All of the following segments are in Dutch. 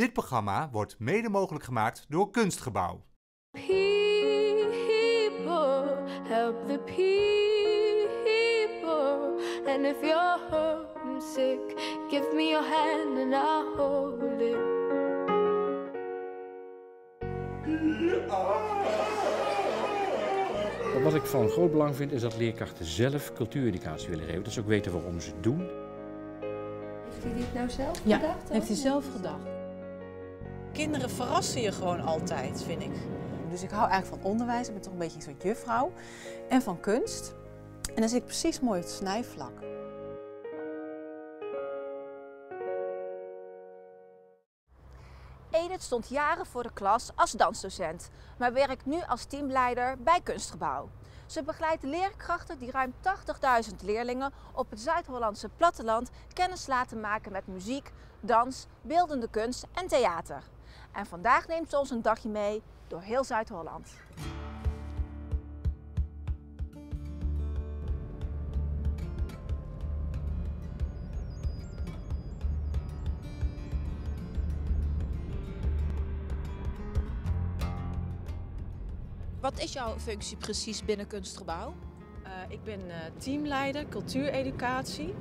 Dit programma wordt mede mogelijk gemaakt door Kunstgebouw. People, help the people. And if you're homesick, give me your hand and I'll hold it. Wat ik van groot belang vind is dat leerkrachten zelf cultuureducatie willen geven. Dat ze ook weten waarom ze het doen. Heeft hij dit nou zelf Ja, gedacht? heeft hij zelf gedacht. Kinderen verrassen je gewoon altijd, vind ik. Dus ik hou eigenlijk van onderwijs. Ik ben toch een beetje een soort juffrouw. En van kunst. En dan zit ik precies mooi op het snijvlak. Edith stond jaren voor de klas als dansdocent, maar werkt nu als teamleider bij Kunstgebouw. Ze begeleidt leerkrachten die ruim 80.000 leerlingen op het Zuid-Hollandse platteland kennis laten maken met muziek, dans, beeldende kunst en theater. En vandaag neemt ze ons een dagje mee door heel Zuid-Holland. Wat is jouw functie precies binnen Kunstgebouw? Eh, ik ben eh, teamleider cultuureducatie.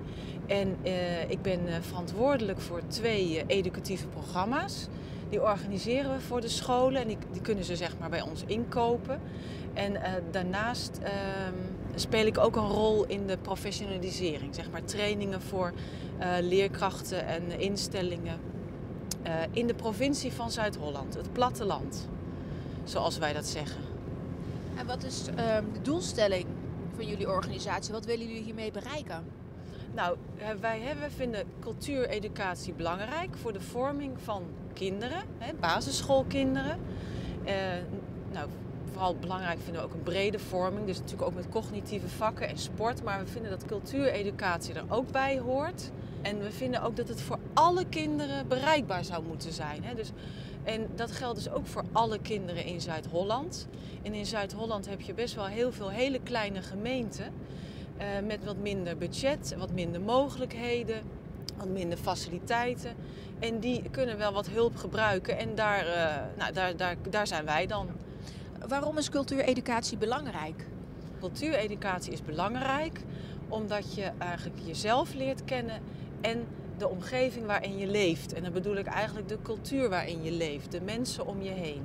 En eh, ik ben eh, verantwoordelijk voor twee educatieve programma's. Die organiseren we voor de scholen en die, die kunnen ze zeg maar bij ons inkopen. En eh, daarnaast ehm, speel ik ook een rol in de professionalisering. Zeg maar trainingen voor eh, leerkrachten en instellingen eh, in de provincie van Zuid-Holland. Het platteland, zoals wij dat zeggen. En wat is ehm, de doelstelling van jullie organisatie? Wat willen jullie hiermee bereiken? Nou, eh, wij hebben, vinden cultuureducatie belangrijk voor de vorming van kinderen, hè, basisschoolkinderen. Eh, nou, vooral belangrijk vinden we ook een brede vorming, dus natuurlijk ook met cognitieve vakken en sport. Maar we vinden dat cultuureducatie er ook bij hoort. En we vinden ook dat het voor alle kinderen bereikbaar zou moeten zijn. Hè. Dus, en dat geldt dus ook voor alle kinderen in Zuid-Holland. En in Zuid-Holland heb je best wel heel veel hele kleine gemeenten. Eh, met wat minder budget, wat minder mogelijkheden, wat minder faciliteiten. En die kunnen wel wat hulp gebruiken. En daar, eh, nou, daar, daar, daar zijn wij dan. Waarom is cultuureducatie belangrijk? Cultuureducatie is belangrijk omdat je eigenlijk jezelf leert kennen en de omgeving waarin je leeft. En dan bedoel ik eigenlijk de cultuur waarin je leeft, de mensen om je heen.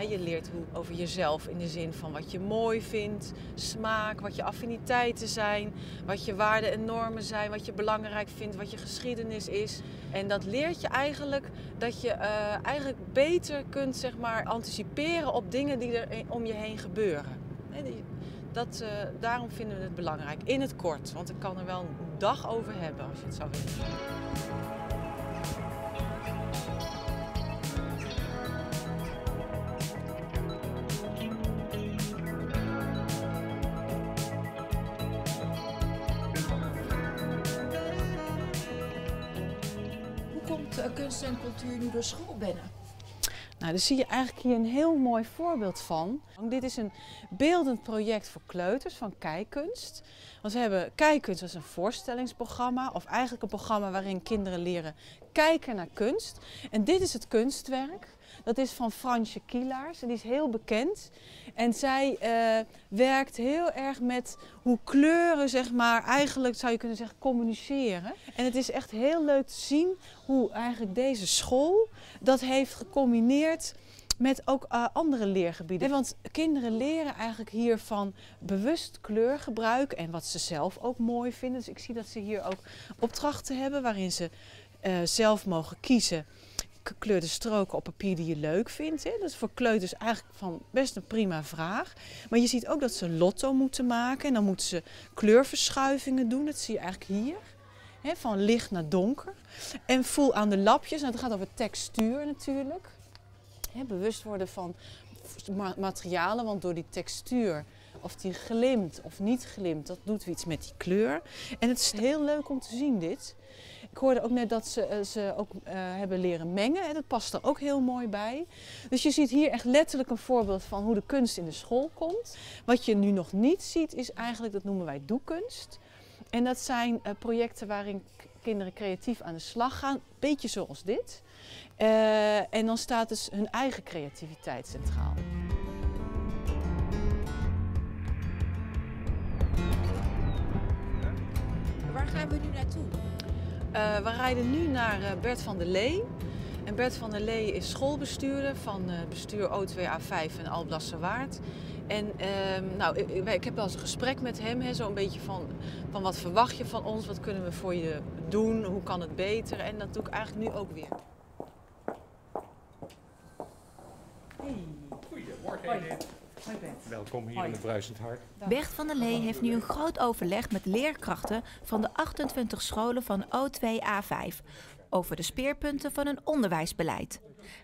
Je leert over jezelf in de zin van wat je mooi vindt, smaak, wat je affiniteiten zijn, wat je waarden en normen zijn, wat je belangrijk vindt, wat je geschiedenis is. En dat leert je eigenlijk dat je eh, eigenlijk beter kunt zeg maar, anticiperen op dingen die er om je heen gebeuren. Dat, eh, daarom vinden we het belangrijk. In het kort, want ik kan er wel een dag over hebben als je het zou willen. Kunst en cultuur nu door school binnen? Nou, daar zie je eigenlijk hier een heel mooi voorbeeld van. Dit is een beeldend project voor kleuters van kijkkunst. Want we hebben kijkkunst als een voorstellingsprogramma, of eigenlijk een programma waarin kinderen leren kijken naar kunst. En dit is het kunstwerk. Dat is van Fransje Kielaars en die is heel bekend. En zij eh, werkt heel erg met hoe kleuren, zeg maar, eigenlijk zou je kunnen zeggen, communiceren. En het is echt heel leuk te zien hoe eigenlijk deze school dat heeft gecombineerd met ook eh, andere leergebieden. Want kinderen leren eigenlijk hiervan bewust kleurgebruik en wat ze zelf ook mooi vinden. Dus ik zie dat ze hier ook opdrachten hebben waarin ze eh, zelf mogen kiezen gekleurde stroken op papier die je leuk vindt. Hè. Dat is voor kleuters eigenlijk van best een prima vraag. Maar je ziet ook dat ze lotto moeten maken en dan moeten ze kleurverschuivingen doen. Dat zie je eigenlijk hier. Hè, van licht naar donker. En voel aan de lapjes. Nou, dat gaat over textuur natuurlijk. Hè, bewust worden van ma- materialen, want door die textuur, of die glimt of niet glimt, dat doet iets met die kleur. En het is heel leuk om te zien dit. Ik hoorde ook net dat ze, eh, ze ook eh, hebben leren mengen. Hè. Dat past er ook heel mooi bij. Dus je ziet hier echt letterlijk een voorbeeld van hoe de kunst in de school komt. Wat je nu nog niet ziet is eigenlijk, dat noemen wij doekunst. En dat zijn eh, projecten waarin kinderen creatief aan de slag gaan, beetje zoals dit. En dan staat dus hun eigen creativiteit centraal. Waar gaan we nu naartoe? Uh, we rijden nu naar uh, Bert van der Lee. En Bert van der Lee is schoolbestuurder van uh, bestuur O2A5 en Alblasserwaard. En ehm, nou, ik, ik, heb wel eens een gesprek met hem, zo'n beetje van, van wat verwacht je van ons, wat kunnen we voor je doen, hoe kan het beter. En dat doe ik eigenlijk nu ook weer. Hey. Goedemorgen. Hoi. Hoi Bert. Welkom hier Hoi. in het Bruisend Hart. Bert van der Lee heeft nu een groot overleg met leerkrachten van de 28 scholen van O2A5 over de speerpunten van hun onderwijsbeleid.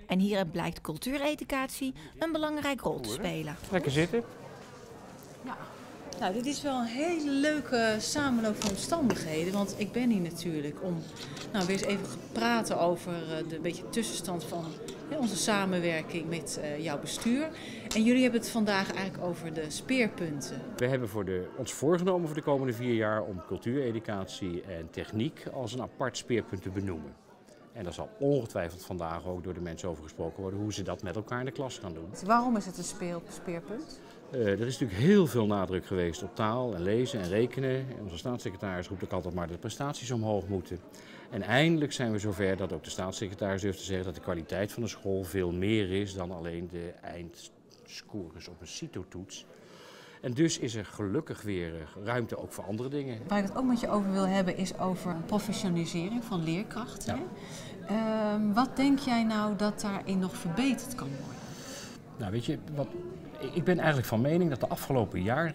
En hierin blijkt cultuureducatie een belangrijke rol te spelen. Lekker zitten. Nou, dit is wel een hele leuke samenloop van omstandigheden. Want ik ben hier natuurlijk om nou, weer eens even te praten over uh, de beetje tussenstand van ja, onze samenwerking met uh, jouw bestuur. En jullie hebben het vandaag eigenlijk over de speerpunten. We hebben voor de, ons voorgenomen voor de komende vier jaar om cultuureducatie en techniek als een apart speerpunt te benoemen. En daar zal ongetwijfeld vandaag ook door de mensen over gesproken worden hoe ze dat met elkaar in de klas gaan doen. Waarom is het een speel, speerpunt? Uh, er is natuurlijk heel veel nadruk geweest op taal en lezen en rekenen. En onze staatssecretaris roept ook altijd maar dat de prestaties omhoog moeten. En eindelijk zijn we zover dat ook de staatssecretaris durft te zeggen dat de kwaliteit van de school veel meer is dan alleen de eindscores op een CITO-toets. En dus is er gelukkig weer ruimte ook voor andere dingen. Waar ik het ook met je over wil hebben is over professionalisering van leerkrachten. Ja. Um, wat denk jij nou dat daarin nog verbeterd kan worden? Nou, weet je, wat, ik ben eigenlijk van mening dat de afgelopen jaren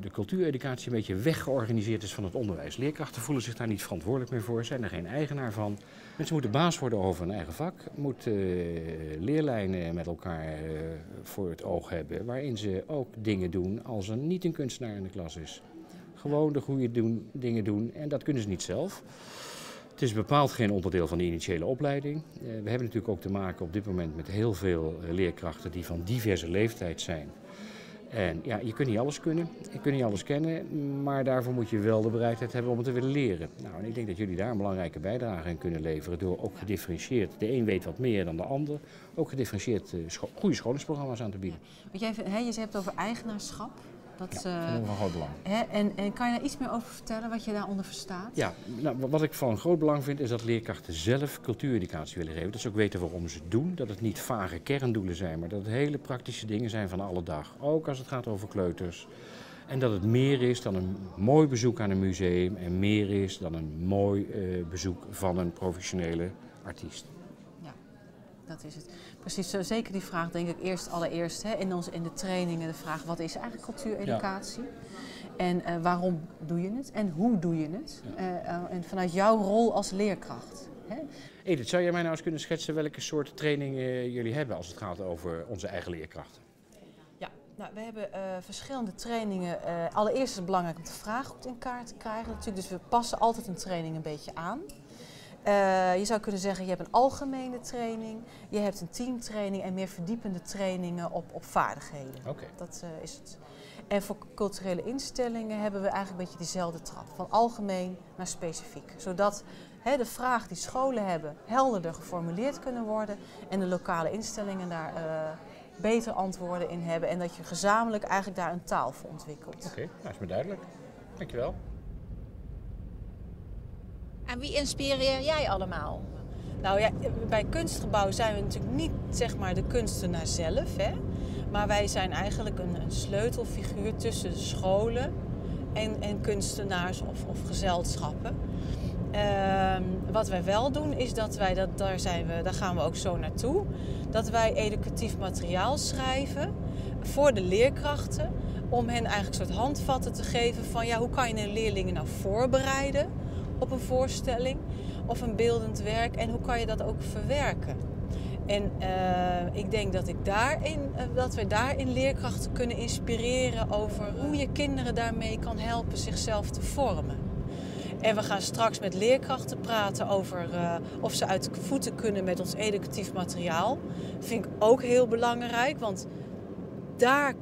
de cultuureducatie een beetje weggeorganiseerd is van het onderwijs. Leerkrachten voelen zich daar niet verantwoordelijk meer voor, zijn er geen eigenaar van. Mensen moeten baas worden over hun eigen vak, moeten uh, leerlijnen met elkaar uh, voor het oog hebben, waarin ze ook dingen doen als er niet een kunstenaar in de klas is. Gewoon de goede doen, dingen doen en dat kunnen ze niet zelf. Het is bepaald geen onderdeel van de initiële opleiding. Uh, we hebben natuurlijk ook te maken op dit moment met heel veel leerkrachten die van diverse leeftijd zijn. En ja, je kunt niet alles kunnen, je kunt niet alles kennen, maar daarvoor moet je wel de bereidheid hebben om het te willen leren. Nou, en ik denk dat jullie daar een belangrijke bijdrage in kunnen leveren door ook gedifferentieerd, de een weet wat meer dan de ander, ook gedifferentieerd scho goede scholingsprogramma's aan te bieden. Want jij, je hebt het over eigenaarschap. Dat, ja, dat is van groot belang. Hè, en, en kan je daar iets meer over vertellen wat je daaronder verstaat? Ja, nou, wat ik van groot belang vind is dat leerkrachten zelf cultuureducatie willen geven. Dat ze ook weten waarom ze het doen. Dat het niet vage kerndoelen zijn, maar dat het hele praktische dingen zijn van alle dag. Ook als het gaat over kleuters. En dat het meer is dan een mooi bezoek aan een museum en meer is dan een mooi uh, bezoek van een professionele artiest. Dat is het. Precies, zeker die vraag denk ik eerst allereerst hè, in, onze, in de trainingen de vraag wat is eigenlijk cultuureducatie? Ja. En uh, waarom doe je het en hoe doe je het? Ja. Uh, uh, en vanuit jouw rol als leerkracht. Hè? Edith, zou jij mij nou eens kunnen schetsen welke soort trainingen jullie hebben als het gaat over onze eigen leerkrachten? Ja, nou, we hebben verschillende trainingen. allereerst is het belangrijk om de vraag goed in kaart te krijgen natuurlijk. Dus we passen altijd een training een beetje aan. Uh, je zou kunnen zeggen, je hebt een algemene training, je hebt een teamtraining en meer verdiepende trainingen op, op vaardigheden. Okay. Dat uh, is het. En voor culturele instellingen hebben we eigenlijk een beetje dezelfde trap, van algemeen naar specifiek. Zodat he, de vraag die scholen hebben helderder geformuleerd kunnen worden en de lokale instellingen daar uh, beter antwoorden in hebben. En dat je gezamenlijk eigenlijk daar een taal voor ontwikkelt. Oké, okay, dat is me duidelijk. Dankjewel. En wie inspireer jij allemaal? Nou ja, bij kunstgebouw zijn we natuurlijk niet zeg maar de kunstenaar zelf, hè? maar wij zijn eigenlijk een, een sleutelfiguur tussen scholen en, en kunstenaars of, of gezelschappen. Uh, wat wij wel doen is dat wij, dat, daar, zijn we, daar gaan we ook zo naartoe, dat wij educatief materiaal schrijven voor de leerkrachten om hen eigenlijk een soort handvatten te geven van ja, hoe kan je een leerlingen nou voorbereiden op een voorstelling of een beeldend werk en hoe kan je dat ook verwerken. En uh, ik denk dat, ik daarin, uh, dat we daarin leerkrachten kunnen inspireren over hoe je kinderen daarmee kan helpen zichzelf te vormen. En we gaan straks met leerkrachten praten over uh, of ze uit de voeten kunnen met ons educatief materiaal. Vind ik ook heel belangrijk, want daar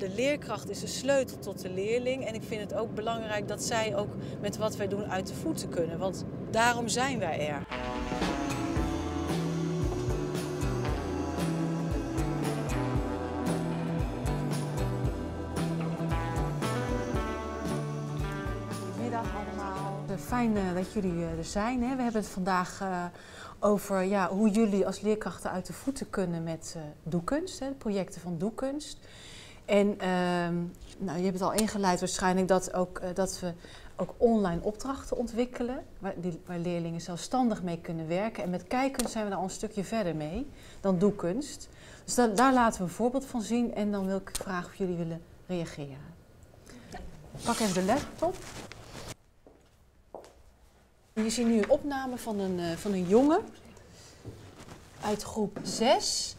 de leerkracht is de sleutel tot de leerling. En ik vind het ook belangrijk dat zij ook met wat wij doen uit de voeten kunnen. Want daarom zijn wij er. Allemaal. Fijn eh, dat jullie eh, er zijn. We hebben het vandaag eh, over ja, hoe jullie als leerkrachten uit de voeten kunnen met eh doekunst, projecten van doekunst. En ehm, nou, je hebt het al ingeleid waarschijnlijk dat, ook, eh, dat we ook online opdrachten ontwikkelen, waar, die, waar leerlingen zelfstandig mee kunnen werken. En met kijkkunst zijn we daar al een stukje verder mee dan doekunst. Dus da- daar laten we een voorbeeld van zien en dan wil ik vragen of jullie willen reageren. Pak even de laptop. Je ziet nu een opname van een, eh, van een jongen uit groep 6.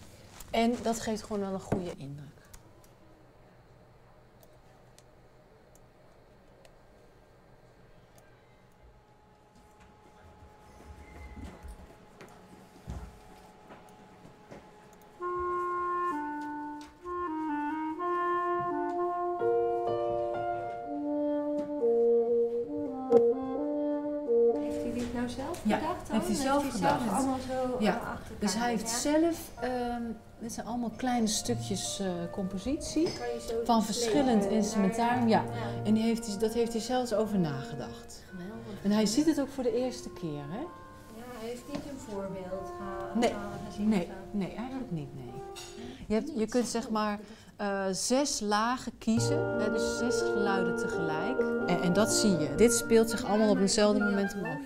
En dat geeft gewoon wel een goede indruk. Zelf bedacht heeft hij zelf gedacht. allemaal zo Ja, achter Dus hij heeft zelf, dit zijn allemaal kleine stukjes eh, compositie van verschillend instrumentarium. Ja, en die heeft, hij- dat heeft hij zelfs over nagedacht. Geweldig. En hij ziet het ook voor de eerste keer, hè? Ja, hij heeft niet een voorbeeld geha- Nee, gezien. Nee, nee, eigenlijk niet, nee. Je, hebt, je kunt zeg maar eh, zes lagen kiezen, hè, dus zes geluiden tegelijk. En, en dat zie je. Dit speelt zich allemaal op hetzelfde momentum af.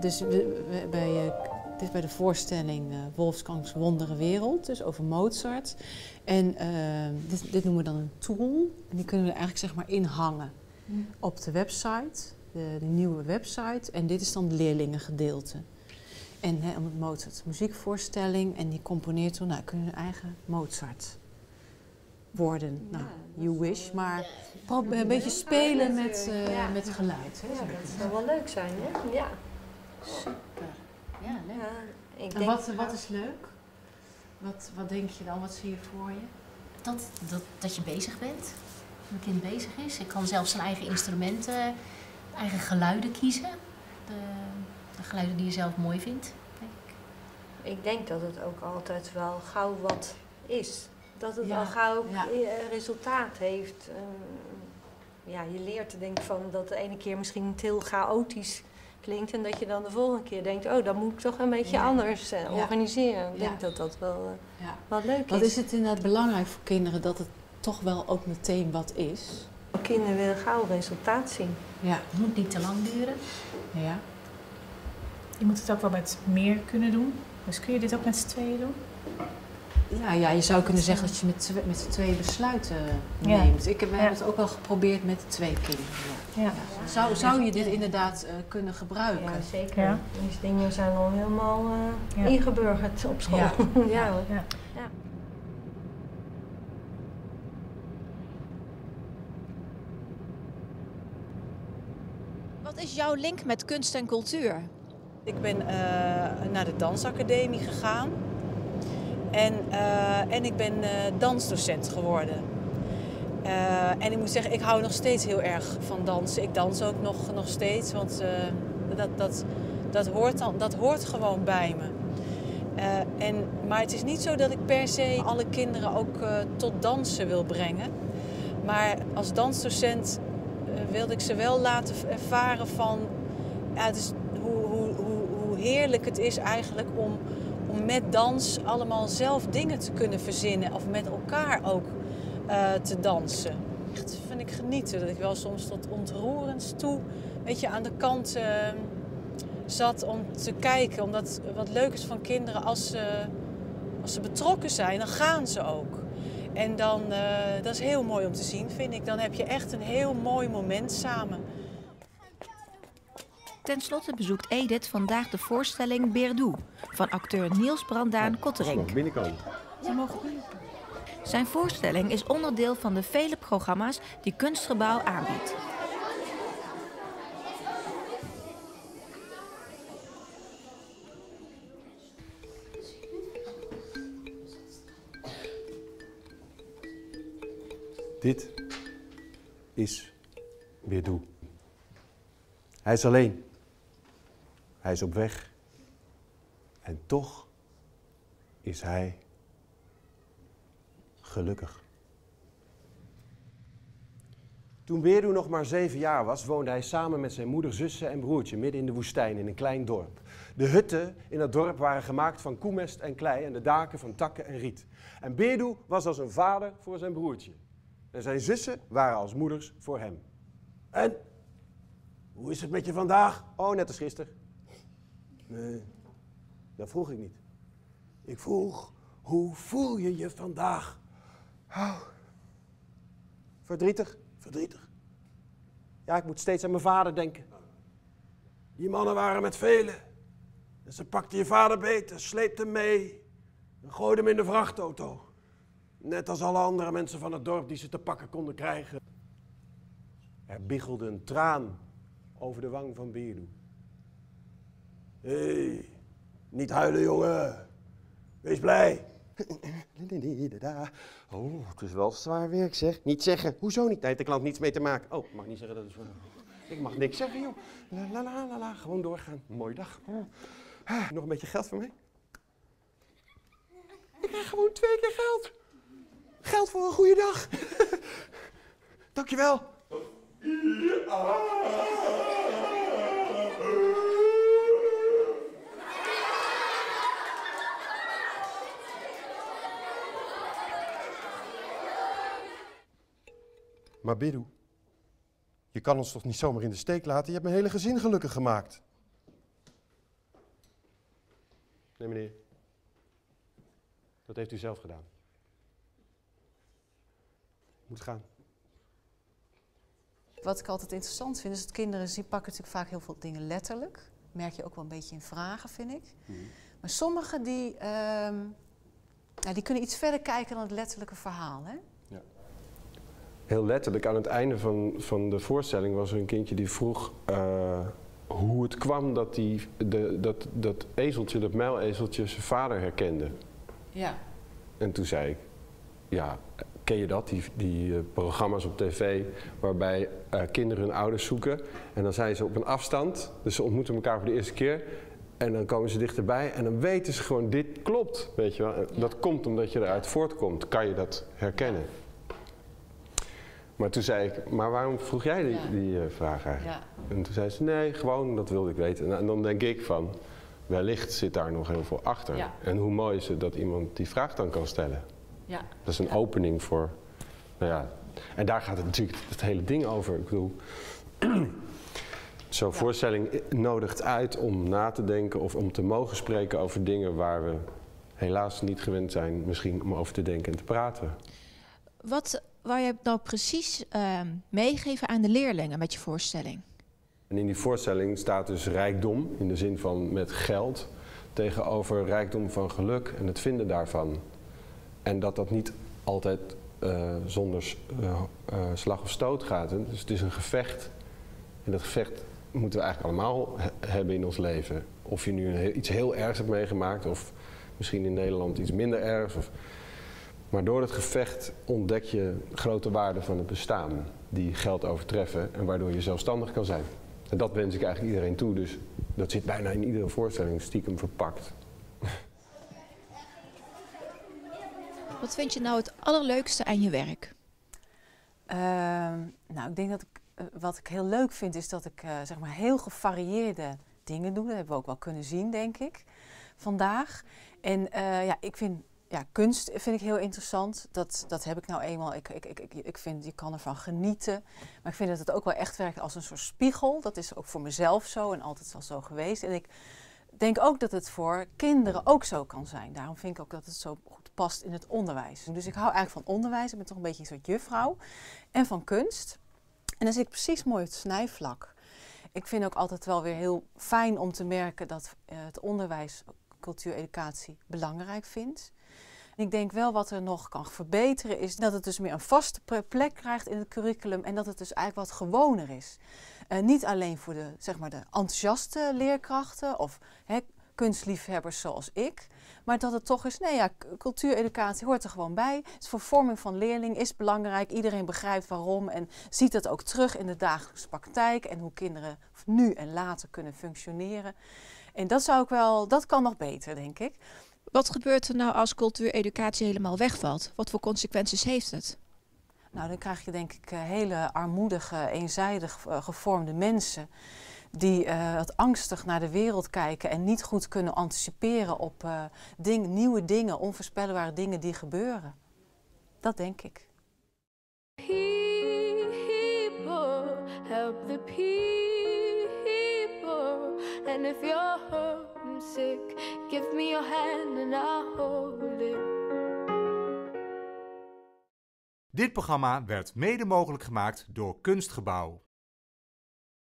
Dus we, we- bij, eh, dit is bij de voorstelling eh, Wolfgangs Wondere Wereld, dus over Mozart. En eh, dit, dit noemen we dan een tool. En die kunnen we eigenlijk zeg maar inhangen op de website, de, de nieuwe website. En dit is dan het leerlingengedeelte. En hè, omdat Mozart muziekvoorstelling en die componeert toen, nou, kunnen hun eigen Mozart worden. Nou, you wish, maar een beetje spelen met, Ja. met geluid. Hè, Ja, dat zou wel leuk zijn, hè? Ja. Ja, leuk. ja ik En denk, wat, wat is leuk? Wat, wat denk je dan? Wat zie je voor je? Dat, dat, dat je bezig bent. Dat een kind bezig is. Ik kan zelf zijn eigen instrumenten, eigen geluiden kiezen. De, de geluiden die je zelf mooi vindt. denk ik. ik denk dat het ook altijd wel gauw wat is. Dat het Ja, al gauw ja. eh, resultaat heeft. Ehm, ja, je leert te denken van dat de ene keer misschien het heel chaotisch klinkt. En dat je dan de volgende keer denkt, oh, dan moet ik toch een beetje Ja. anders eh, Ja. organiseren. Ik Ja. denk dat dat wel, eh, Ja. wel leuk Wat is. is het inderdaad belangrijk voor kinderen dat het toch wel ook meteen wat is? Kinderen willen gauw resultaat zien. Ja. Het moet niet te lang duren. ja. Je moet het ook wel met meer kunnen doen. Dus kun je dit ook met z'n tweeën doen? Ja, ja, je zou kunnen zeggen dat je met, z'n- met z'n tweeën besluiten Ja. neemt. Ik heb, we Ja. hebben het ook al geprobeerd met twee kinderen. ja. Ja. Zou, zou je dit inderdaad eh, kunnen gebruiken? Ja, zeker. Ja. Die dingen zijn al helemaal eh, Ja. ingeburgerd op school. Ja. Ja, hoor. Ja. Wat is jouw link met kunst en cultuur? Ik ben eh, naar de dansacademie gegaan. En, eh, en ik ben eh, dansdocent geworden. Eh, en ik moet zeggen, ik hou nog steeds heel erg van dansen. Ik dans ook nog, nog steeds, want dat, dat, dat, hoort dan, dat hoort gewoon bij me. En, maar het is niet zo dat ik per se alle kinderen ook tot dansen wil brengen. Maar als dansdocent wilde ik ze wel laten ervaren van... Ja, het is hoe, hoe, hoe, hoe heerlijk het is eigenlijk om, om met dans allemaal zelf dingen te kunnen verzinnen. Of met elkaar ook eh, te dansen. Echt vind ik genieten. Dat ik wel soms tot ontroerends toe weet je, aan de kant eh, zat om te kijken. Omdat wat leuk is van kinderen, als ze, als ze betrokken zijn, dan gaan ze ook. En dan, eh, dat is heel mooi om te zien, vind ik. Dan heb je echt een heel mooi moment samen. Ten slotte bezoekt Edith vandaag de voorstelling Beerdoe van acteur Niels Brandaan Kotterink. binnenkomen. Zijn voorstelling is onderdeel van de vele programma's die Kunstgebouw aanbiedt. Dit is Beerdoe. Hij is alleen. Hij is op weg. En toch is hij gelukkig. Toen Beerdoe nog maar zeven jaar was, woonde hij samen met zijn moeder, zussen en broertje midden in de woestijn in een klein dorp. De hutten in dat dorp waren gemaakt van koemest en klei en de daken van takken en riet. En Beerdoe was als een vader voor zijn broertje. En zijn zussen waren als moeders voor hem. En? Hoe is het met je vandaag? Oh, net als gisteren. Nee, dat vroeg ik niet. Ik vroeg, hoe voel je je vandaag? Verdrietig, verdrietig. Ja, ik moet steeds aan mijn vader denken. Die mannen waren met velen. En ze pakten je vader beet en sleepten hem mee. En gooiden hem in de vrachtauto. Net als alle andere mensen van het dorp die ze te pakken konden krijgen. Er biggelde een traan over de wang van Beerdoe. Hé, hey, niet huilen, jongen. Wees blij. Oh, het is wel zwaar werk, zeg. Niet zeggen. Hoezo niet? Daar heeft de klant niets mee te maken. Oh, ik mag niet zeggen dat het... Ik mag niks zeggen, joh. La la la la, la. Gewoon doorgaan. Mooie dag. Ah, nog een beetje geld voor mij? Ik krijg gewoon twee keer geld. Geld voor een goede dag. Dankjewel. Maar Bidou, je kan ons toch niet zomaar in de steek laten? Je hebt mijn hele gezin gelukkig gemaakt. Nee, meneer. Dat heeft u zelf gedaan. Moet gaan. Wat ik altijd interessant vind, is dat kinderen die pakken natuurlijk vaak heel veel dingen letterlijk. Merk je ook wel een beetje in vragen, vind ik. Maar sommigen die, ehm, ja, die kunnen iets verder kijken dan het letterlijke verhaal. Hè? Heel letterlijk, aan het einde van, van de voorstelling was er een kindje die vroeg eh, hoe het kwam dat, die, de, dat dat ezeltje, dat muilezeltje, zijn vader herkende. Ja. En toen zei ik, ja, ken je dat? Die, die eh, programma's op tv waarbij eh, kinderen hun ouders zoeken. En dan zijn ze op een afstand, dus ze ontmoeten elkaar voor de eerste keer. En dan komen ze dichterbij en dan weten ze gewoon, dit klopt, weet je wel. Dat komt omdat je eruit voortkomt, kan je dat herkennen. Maar toen zei ik, maar waarom vroeg jij die, die eh, vraag eigenlijk? En toen zei ze, nee, gewoon, dat wilde ik weten. En, en dan denk ik van, wellicht zit daar nog heel veel achter. En hoe mooi is het dat iemand die vraag dan kan stellen. Ja. Dat is een opening voor, nou ja. En daar gaat het natuurlijk het hele ding over. Ik bedoel, zo'n voorstelling nodigt uit om na te denken of om te mogen spreken over dingen waar we helaas niet gewend zijn misschien om over te denken en te praten. Wat waar je nou precies ehm, meegeven aan de leerlingen met je voorstelling? En in die voorstelling staat dus rijkdom, in de zin van met geld, tegenover rijkdom van geluk en het vinden daarvan. En dat dat niet altijd eh, zonder eh, eh, slag of stoot gaat. Dus het is een gevecht. En dat gevecht moeten we eigenlijk allemaal he- hebben in ons leven. Of je nu iets heel ergs hebt meegemaakt, of misschien in Nederland iets minder ergs. Of... Maar door het gevecht ontdek je grote waarden van het bestaan, die geld overtreffen en waardoor je zelfstandig kan zijn. En dat wens ik eigenlijk iedereen toe, dus dat zit bijna in iedere voorstelling stiekem verpakt. Wat vind je nou het allerleukste aan je werk? Ehm, nou, ik denk dat ik, eh, wat ik heel leuk vind, is dat ik eh, zeg maar heel gevarieerde dingen doe. Dat hebben we ook wel kunnen zien, denk ik, vandaag. En eh, ja, ik vind ja, kunst vind ik heel interessant. Dat, dat heb ik nou eenmaal. Ik, ik, ik, ik, vind, je kan ervan genieten. Maar ik vind dat het ook wel echt werkt als een soort spiegel. Dat is ook voor mezelf zo en altijd wel zo geweest. En ik denk ook dat het voor kinderen ook zo kan zijn. Daarom vind ik ook dat het zo goed past in het onderwijs. Dus ik hou eigenlijk van onderwijs. Ik ben toch een beetje een soort juffrouw. En van kunst. En dan zit ik precies mooi het snijvlak. Ik vind ook altijd wel weer heel fijn om te merken dat eh, het onderwijs cultuur, educatie belangrijk vindt. Ik denk wel wat er nog kan verbeteren is dat het dus meer een vaste plek krijgt in het curriculum en dat het dus eigenlijk wat gewoner is. Eh, niet alleen voor de, zeg maar, de enthousiaste leerkrachten of hè, kunstliefhebbers zoals ik. Maar dat het toch is, nee ja, cultuureducatie hoort er gewoon bij. Het is voor vorming van leerling is belangrijk. Iedereen begrijpt waarom en ziet het ook terug in de dagelijkse praktijk. En hoe kinderen nu en later kunnen functioneren. En dat zou ik wel, dat kan nog beter, denk ik. Wat gebeurt er nou als cultuureducatie helemaal wegvalt? Wat voor consequenties heeft het? Nou, dan krijg je denk ik hele armoedige, eenzijdig gevormde mensen die uh, wat angstig naar de wereld kijken en niet goed kunnen anticiperen op uh, ding, nieuwe dingen, onvoorspelbare dingen die gebeuren. Dat denk ik. People, help the people. And if you're homesick, give me your hand and I'll hold it. Dit programma werd mede mogelijk gemaakt door Kunstgebouw.